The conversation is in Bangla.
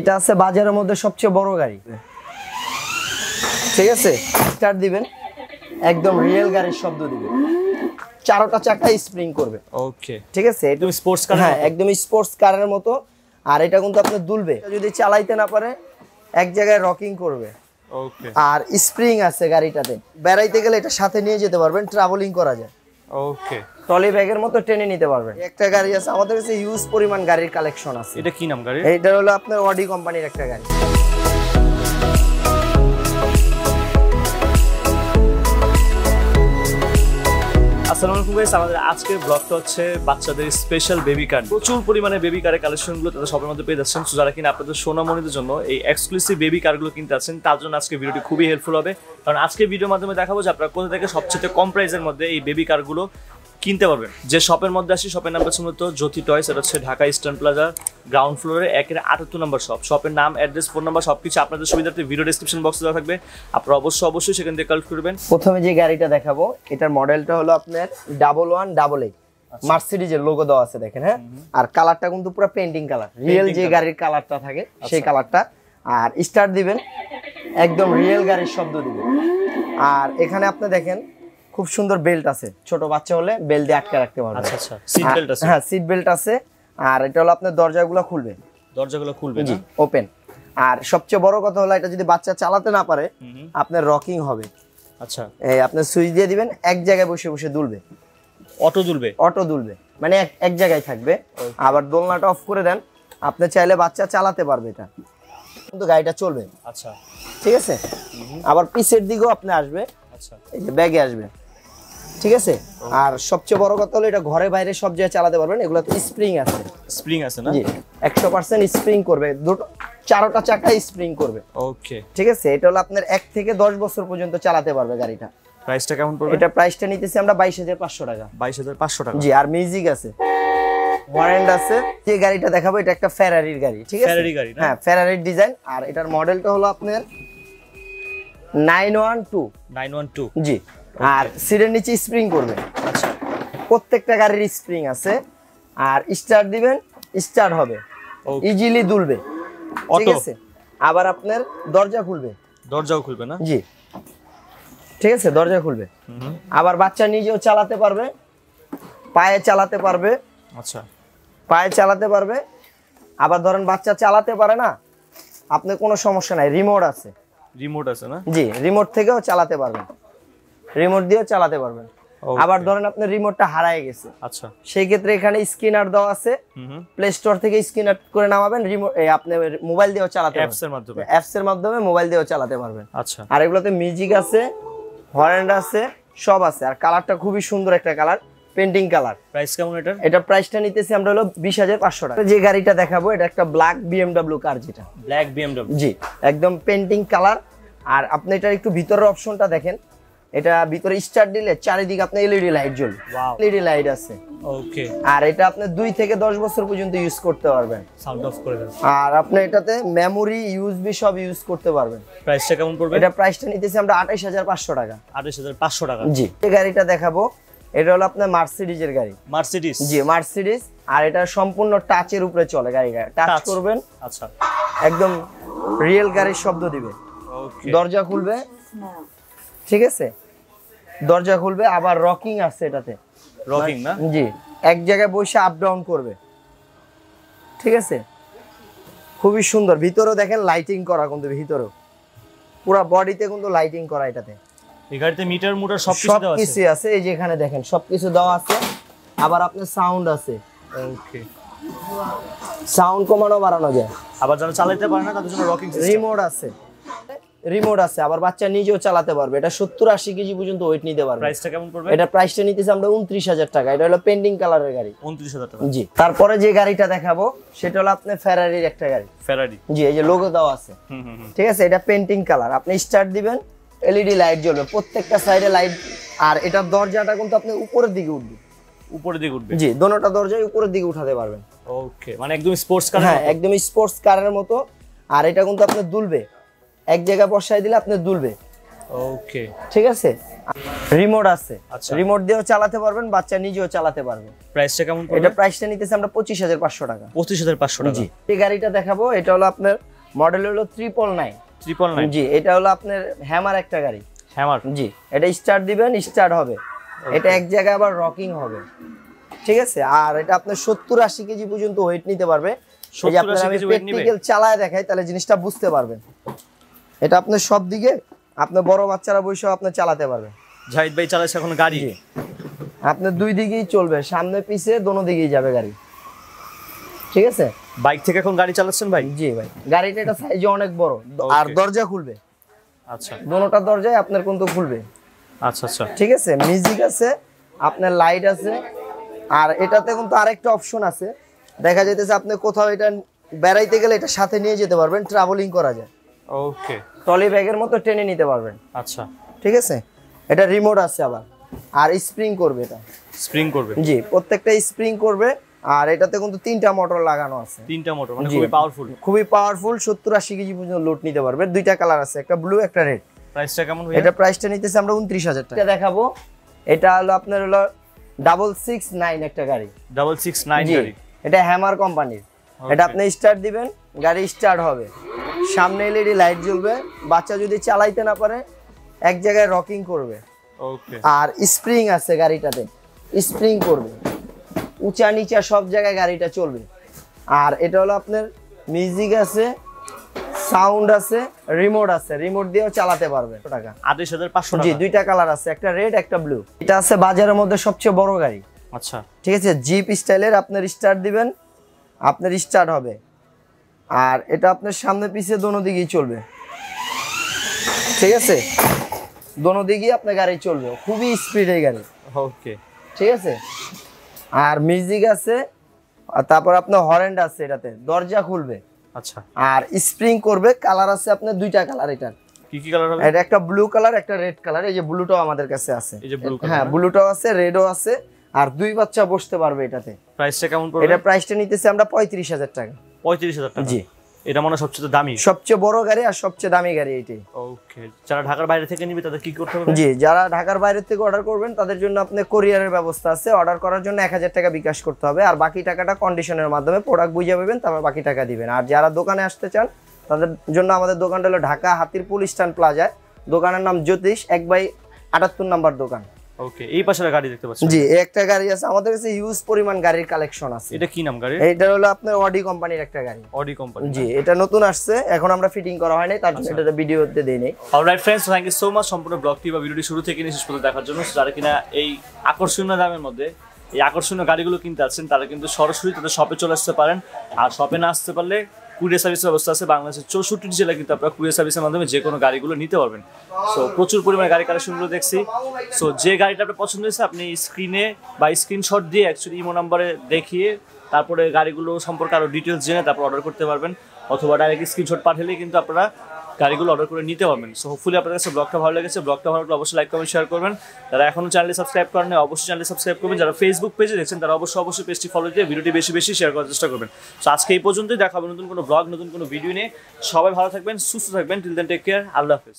এটা আছে বাজারের মধ্যে সবচেয়ে বড় গাড়ি। ঠিক আছে? স্টার্ট দিবেন। একদম রিয়েল গাড়ির শব্দ দিবে চারোটা চাকা স্প্রিং করবে। ওকে ঠিক আছে? একদম স্পোর্টস কার হ্যাঁ একদম স্পোর্টস কারের মতো। আর এটা কিন্তু আপনি দুলবে। যদি চালাইতে না পারে এক জায়গায় রকিং করবে। ওকে আর স্প্রিং আছে গাড়িটাতে। বেড়াইতে গেলে এটা সাথে নিয়ে যেতে পারবেন ট্রাভেলিং করা যায়। ওকে টলি ব্যাগের মতো টেনে নিতে পারবেন। একটা গাড়ি আছে আমাদের কাছে হিউজ পরিমাণ গাড়ির কালেকশন আছে। এটা কি নাম গাড়ি এইটা হলো আপনার অডি কোম্পানির একটা গাড়ি। আসসালামু আলাইকুম গাইস আমাদের আজকের ব্লগটা হচ্ছে বাচ্চাদের স্পেশাল বেবি কার প্রচুর পরিমাণে বেবি কারের কালেকশনগুলো তাদের সবার মধ্যে পেয়ে যাচ্ছেন। যারা কিনা আপনাদের সোনামণিদের জন্য এই এক্সক্লুসিভ বেবি কারগুলো কিনতে আছেন তার জন্য আজকে ভিডিওটি খুবই হেল্পফুল হবে। কারণ আজকে ভিডিওর মাধ্যমে দেখাবো যে আপনারা কোথা থেকে সবচেয়ে কম প্রাইসের মধ্যে এই বেবি কারগুলো কিনতে পারবেন। যে শপের মধ্যে আসি শপের নাম হচ্ছে মূলত জ্যোতি টয়স এটা হচ্ছে ঢাকা ইস্টার্ন প্লাজা গ্রাউন্ড ফ্লোরে একের আটাত্তর নম্বর শপ শপের নাম অ্যাড্রেস ফোন নাম্বার সবকিছু আপনাদের সুবিধার্থে ভিডিও ডিসক্রিপশন বক্সে দেওয়া থাকবে। আপনারা অবশ্যই অবশ্যই সেখান থেকে কালেক্ট করবেন। প্রথমে যে গাড়িটা দেখাবো এটার মডেলটা হলো আপনার ডাবল ওয়ান ডাবল এইট মার্সিডিজের লোগো দেওয়া আছে দেখেন হ্যাঁ? আর কালারটা কিন্তু পুরো পেন্টিং কালার রিয়েল যে গাড়ির কালারটা থাকে সেই কালারটা আর স্টার্ট দিবেন একদম রিয়েল গাড়ির শব্দ দিবেন। আর এখানে আপনি দেখেন খুব সুন্দর বেল্ট আছে। ছোট বাচ্চা হলে বেল্ট দিয়ে আটকে রাখতে পারবেন আচ্ছা আচ্ছা সিট বেল্ট আছে। হ্যাঁ সিট বেল্ট আছে। আর এটা হলো আপনার দরজাগুলো খুলবে। দরজাগুলো খুলবে জি ওপেন আর সবচেয়ে বড় কথা হলো এটা যদি বাচ্চা চালাতে না পারে। আপনার রকিং হবে। আচ্ছা। এই আপনি সুইচ দিয়ে দিবেন এক জায়গায় বসে বসে দুলবে। অটো দুলবে? অটো দুলবে। মানে এক এক জায়গায় থাকবে। আবার দোলনাটা অফ করে দেন আপনি চাইলে বাচ্চা চালাতে পারবে এটা। কিন্তু গাড়িটা চলবে। আচ্ছা। ঠিক আছে? আবার পিছের দিকেও আপনি আসবে। আচ্ছা। এই যে ব্যাগে আসবে। ঠিক আছে? আর সবচেয়ে বড় কথা হলো এটা ঘরে বাইরে সব জায়গায় চালাতে পারবেন এগুলো তো স্প্রিং আছে। স্প্রিং আছে না? জি একশো পার্সেন্ট স্প্রিং করবে দুটো চারোটা চাকা স্প্রিং করবে। ওকে। ঠিক আছে? এটা হলো আপনার এক থেকে দশ বছর পর্যন্ত চালাতে পারবে গাড়িটা। প্রাইসটা কেমন পড়বে? এটা প্রাইসটা নিতেছি আমরা বাইশ হাজার পাঁচশো টাকা। বাইশ হাজার পাঁচশো টাকা। জি আর মিউজিক আছে। ওয়ারেন্ট আছে। যে গাড়িটা দেখাবো এটা একটা ফেরারির গাড়ি ঠিক আছে? Ferrari গাড়ি? হ্যাঁ ফেরারির ডিজাইন আর এটার মডেলটা হলো আপনার nine one two nine one two G. আর সিটের নিচে স্প্রিং করবে আচ্ছা। প্রত্যেকটা গাড়ির স্প্রিং আছে। আর স্টার্ট দিবেন স্টার্ট হবে। ইজিলি দুলবে। ঠিক আছে? আবার আপনার দরজা খুলবে। দরজাও খুলবে না? জি। ঠিক আছে? দরজা খুলবে। আবার বাচ্চা নিজেও চালাতে পারবে। পায়ে চালাতে পারবে। আচ্ছা। পায়ে চালাতে পারবে। আবার ধরেন বাচ্চা চালাতে পারে না আপনার কোনো সমস্যা নাই। রিমোট আছে। রিমোট আছে না? জি রিমোট থেকেও চালাতে পারবেন। রিমোট দিয়েও চালাতে পারবেন। আবার ধরেন আপনার রিমোটটা হারায় গেছে। আচ্ছা। সেই ক্ষেত্রে এখানে স্ক্রিনার দেওয়া আছে। প্লে স্টোর থেকে স্ক্রিনার করে নামাবেন রিমোট আপনি মোবাইল দিয়েও চালাতে অ্যাপস এর মাধ্যমে। অ্যাপস এর মাধ্যমে মোবাইল দিয়েও চালাতে পারবেন। আচ্ছা। আর এগুলোতে মিউজিক আছে হরেন্ড আছে সব আছে। আর কালারটা খুবই সুন্দর একটা কালার পেন্টিং কালার প্রাইস কেমন এটার? এটা প্রাইসটা নিতেছি আমরা হলো বিশ হাজার পাঁচশো টাকা। যে গাড়িটা দেখাবো এটা একটা ব্ল্যাক বিএমডাব্লিউ কার যেটা। ব্ল্যাক বিএমডব্লিউ জি একদম পেন্টিং কালার আর আপনি এটার একটু ভিতরের অপশনটা দেখেন। এটা ভিতরে স্টার্ট দিলে চারিদিকে আপনি এলইডি লাইট জ্বলবে. এলইডি লাইট আছে। ওকে আর এটা আপনি দুই থেকে দশ বছর পর্যন্ত ইউজ করতে পারবেন। সাউন্ড অফ করে দেন। আর আপনি এটাতে মেমোরি ইউএসবি সব ইউজ করতে পারবেন। প্রাইসটা কেমন পড়বে? এটা প্রাইসটা নিতেছি আমরা আঠাইশ হাজার পাঁচশো টাকা। আঠাশ হাজার পাঁচশো টাকা। জি। এই গাড়িটা দেখাবো এটা হলো আপনার মার্সিডিজের গাড়ি। মার্সিডিস জি মার্সিডিজ আর এটা সম্পূর্ণ টাচের উপরে চলে গাড়ি টাচ করবেন। আচ্ছা। একদম রিয়েল গাড়ির শব্দ দিবে। ওকে দরজা খুলবে। ঠিক আছে? দরজা খুলবে আবার রকিং আছে এটাতে। রকিং না? জি এক জায়গায় বসে আপ ডাউন করবে। ঠিক আছে? খুবই সুন্দর। ভিতরেও দেখেন লাইটিং করা কিন্তু ভিতরেও। পুরা বডিতে কিন্তু লাইটিং করা এটাতে। এই গাড়িতে মিটার মুটার সব কিছু দেওয়া আছে? কিছু আছে এই যে এখানে দেখেন সব কিছু দেওয়া আছে। আবার আপনার সাউন্ড আছে। ওকে সাউন্ড কমানো বাড়ানো যায়। আবার যারা চালাতে পারে না তাদের জন্য রকিং সিস্টেম রিমোট আছে। রিমোট আছে আবার বাচ্চা নিজেও চালাতে পারবে। এটা সত্তর আশি কেজি পর্যন্ত ওয়েট নিতে পারবে। প্রাইসটা কেমন পড়বে? এটা প্রাইসটা নিতেছি আমরা উনত্রিশ হাজার টাকা। এটা হলো পেন্ডিং কালারের গাড়ি। উনত্রিশ হাজার টাকা। জি। তারপরে যে গাড়িটা দেখাবো সেটা হলো আপনার ফেরারির একটা গাড়ি। ফেরারি জি এই যে লোগো দেওয়া আছে। ঠিক আছে? এটা পেন্টিং কালার আপনি স্টার্ট দিবেন এলইডি লাইট জ্বলবে। প্রত্যেকটা সাইডে লাইট আর এটার দরজাটা কিন্তু আপনি উপরের দিকে উঠবে। উপরে দিকে উঠবে। জি দোনোটা দরজায় উপরের দিকে উঠাতে পারবেন। ওকে মানে একদম স্পোর্টস কার হ্যাঁ একদম স্পোর্টস কারের মতো। আর এটা কিন্তু আপনি দুলবে। এক জায়গায় বসাই দিলে আপনি দুলবে। ওকে ঠিক আছে? রিমোট আছে। আচ্ছা। রিমোট দিয়েও চালাতে পারবেন বাচ্চা নিজেও চালাতে পারবে। প্রাইসটা কেমন পড়বে? এটা প্রাইসটা নিতেছে আমরা পঁচিশ হাজার পাঁচশো টাকা। পঁচিশ হাজার পাঁচশো টাকা। জি। এই গাড়িটা দেখাবো এটা হলো আপনার মডেল হলো triple nine triple nine G এটা হলো আপনার হ্যামার একটা গাড়ি। হ্যামার জি এটা স্টার্ট দিবেন স্টার্ট হবে। এটা এক জায়গায় আবার রকিং হবে। ঠিক আছে? আর এটা আপনার সত্তর আশি কেজি পর্যন্ত ওয়েট নিতে পারবে। 70 আপনার 80 আমি? প্র্যাকটিক্যাল চালায় দেখাই তাহলে জিনিসটা বুঝতে পারবেন। এটা আপনার সব দিকে আপনার বড় বাচ্চারা বসেও আপনি চালাতে পারবেন। জাহিদ ভাই চালাচ্ছে এখন গাড়ি। আপনার দুই দিকেই চলবে সামনে পিছে দোনো দিকেই যাবে গাড়ি। ঠিক আছে? বাইক থেকে এখন গাড়ি চালাচ্ছেন ভাই? জি ভাই গাড়িটা এটা সাইজে অনেক বড় আর দরজা খুলবে। আচ্ছা। দোনোটা দরজায় আপনার কিন্তু খুলবে। আচ্ছা আচ্ছা। ঠিক আছে? মিউজিক আছে আপনার লাইট আছে আর এটাতে কিন্তু আরেকটা অপশন আছে। দেখা যাইতেছে আপনি কোথাও এটা বেড়াইতে গেলে এটা সাথে নিয়ে যেতে পারবেন ট্রাভেলিং করা যায়। ওকে ট্রলি ব্যাগের মতো টেনে নিতে পারবেন। আচ্ছা। ঠিক আছে? এটা রিমোট আছে আবার। আর স্প্রিং করবে এটা। স্প্রিং করবে। জি প্রত্যেকটা স্প্রিং করবে আর এটাতে কিন্তু তিনটা মোটর লাগানো আছে। তিনটা মোটর মানে খুবই পাওয়ারফুল খুবই পাওয়ারফুল সত্তর আশি কেজি পর্যন্ত লোড নিতে পারবে। দুইটা কালার আছে একটা ব্লু একটা রেড প্রাইসটা কেমন ভাই এটা প্রাইসটা নিতেছে আমরা উনত্রিশ হাজার টাকা। দেখাবো। এটা হলো আপনার হলো ডাবল সিক্স নাইন একটা গাড়ি। ডাবল সিক্স নাইন জি গাড়ি। এটা হ্যামার কোম্পানির এটা আপনি স্টার্ট দিবেন গাড়ি স্টার্ট হবে। সামনে এলইডি লাইট জ্বলবে। বাচ্চা যদি চালাইতে না পারে এক জায়গায় রকিং করবে। ওকে আর স্প্রিং আছে গাড়িটাতে স্প্রিং করবে। উঁচা নিচা সব জায়গায় গাড়িটা চলবে। আর এটা হলো আপনার মিউজিক আছে সাউন্ড আছে রিমোট আছে। রিমোট দিয়েও চালাতে পারবে। টাকা? আঠাশ হাজার পাঁচশো জি দুইটা কালার আছে একটা রেড একটা ব্লু এটা আছে বাজারের মধ্যে সবচেয়ে বড় গাড়ি। আচ্ছা। ঠিক আছে? জিপ স্টাইলের আপনার স্টার্ট দিবেন আপনার স্টার্ট হবে। আর এটা আপনার সামনে পিছে দোনো দিকেই চলবে। ঠিক আছে? দোনো দিকেই আপনার গাড়ি চলবে। খুবই স্পিডে গাড়ি। ওকে ঠিক আছে? আর মিউজিক আছে আর তারপর আপনার হরেন্ড আছে এটাতে। দরজা খুলবে। আচ্ছা। আর স্প্রিং করবে কালার আছে আপনার দুইটা কালার এটার। কি কি কালার হবে? এটা একটা ব্লু কালার একটা রেড কালার এই যে ব্লুটাও আমাদের কাছে আছে। এই যে blue color, হ্যাঁ ব্লুটাও আছে রেডও আছে। আর দুই বাচ্চা বসতে পারবে এটাতে। প্রাইসটা কেমন পড়বে? এটা প্রাইসটা নিতেছি আমরা পঁয়ত্রিশ হাজার টাকা। পঁয়ত্রিশ হাজার টাকা। জি। এটা মনে সবচেয়ে দামি। সবচেয়ে বড় গাড়ি আর সবচেয়ে দামি গাড়ি এটাই ওকে যারা ঢাকার বাইরে থেকে নিবে তাদের কি করতে হবে? জি যারা ঢাকার বাইরে থেকে অর্ডার করবেন তাদের জন্য আপনি কোরিয়ারের ব্যবস্থা আছে। অর্ডার করার জন্য এক হাজার টাকা বিকাশ করতে হবে। আর বাকি টাকাটা কন্ডিশনের মাধ্যমে প্রোডাক্ট বুঝে পাবেন তারপর বাকি টাকা দিবেন। আর যারা দোকানে আসতে চান তাদের জন্য আমাদের দোকানটা হলো ঢাকা হাতিরপুল স্ট্যান্ড প্লাজায়। দোকানের নাম জ্যোতিষ এক বাই আটাত্তর নাম্বার দোকান। ওকে এই পাশে গাড়ি দেখতে পাচ্ছি জি একটা গাড়ি আছে আমাদের কাছে হিউজ পরিমাণ গাড়ির কালেকশন আছে। এটা কি নাম গাড়ি হলো আপনার অডি কোম্পানির একটা গাড়ি। অডি কোম্পানি জি এটা নতুন আসছে এখন আমরা ফিটিং করা হয়নি তার জন্য এটা ভিডিওতে দেই নাই। Alright friends thank you so much সম্পূর্ণ ব্লগটি বা ভিডিওটি শুরু থেকে শেষ পর্যন্ত দেখার জন্য। যারা কিনা এই আকর্ষণীয় দামের মধ্যে এই আকর্ষণীয় গাড়িগুলো কিনতে আছেন তারা কিন্তু সরাসরি তাদের শপে চলে আসতে পারেন। আর শপে না আসতে পারলে কুরিয়ার সার্ভিসের ব্যবস্থা আছে, বাংলাদেশের চৌষট্টি জেলা কিন্তু আপনারা কুরিয়ার সার্ভিসের মাধ্যমে যে কোনো গাড়িগুলো নিতে পারবেন। সো প্রচুর পরিমাণে গাড়ি কালেকশনগুলো দেখছি। সো যে গাড়িটা আপনার পছন্দ হয়েছে, আপনি স্ক্রিনে বা স্ক্রিনশট দিয়ে অ্যাকচুয়ালি ইমো নাম্বারে দেখিয়ে তারপরে গাড়িগুলো সম্পর্কে আরও ডিটেলস জেনে তারপর অর্ডার করতে পারবেন। অথবা ডাইরেক্ট স্ক্রিনশট পাঠালেই কিন্তু আপনারা গাড়িগুলো অর্ডার করে নিতে পারবেন। সো হোপফুলি আপনার কাছে ব্লগটা ভালো লেগেছে। ব্লগটা ভালো লাগলে অবশ্যই লাইক কমেন্ট শেয়ার করবেন। যারা এখনও চ্যানেলে সাবস্ক্রাইব করেন অবশ্যই চ্যানেলে সাবস্ক্রাইব করবেন। যারা ফেসবুক পেজে দেখছেন, তারা অবশ্যই অবশ্যই পেজটি ফলো দিয়ে ভিডিওটি বেশি বেশি শেয়ার করার চেষ্টা করবেন। সো আজকে এই পর্যন্তই। দেখাবো নতুন কোনো ব্লগ নতুন কোনো ভিডিও নিয়ে। সবাই ভালো থাকবেন, সুস্থ থাকবেন। টিল দেন টেক কেয়ার আল্লাহ হাফেজ।